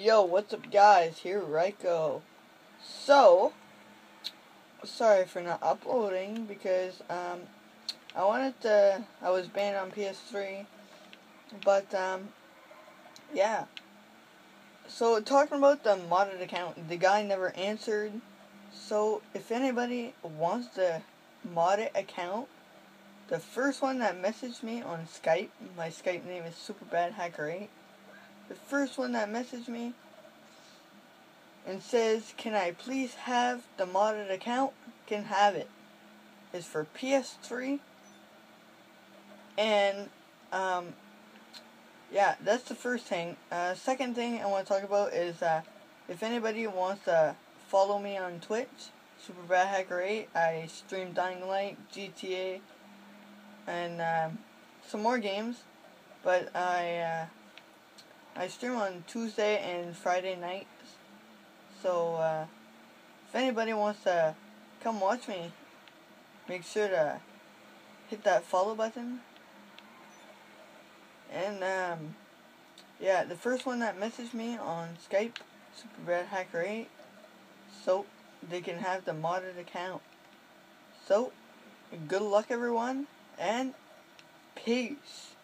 Yo, what's up, guys? Here go. So, sorry for not uploading because um, I wanted to. I was banned on PS3, but um, yeah. So talking about the modded account, the guy never answered. So if anybody wants the modded account, the first one that messaged me on Skype, my Skype name is SuperbadHacker8. The first one that messaged me and says, "Can I please have the modded account?" Can have it. it. Is for PS3 and um, yeah, that's the first thing. Uh, second thing I want to talk about is uh, if anybody wants to follow me on Twitch, SuperBadHacker8, I stream Dying Light, GTA, and um, some more games. But I uh, I stream on Tuesday and Friday nights. So uh, if anybody wants to come watch me, make sure to hit that follow button and, um, yeah, the first one that messaged me on Skype, SuperBadHacker8, so they can have the modded account. So, good luck everyone, and peace.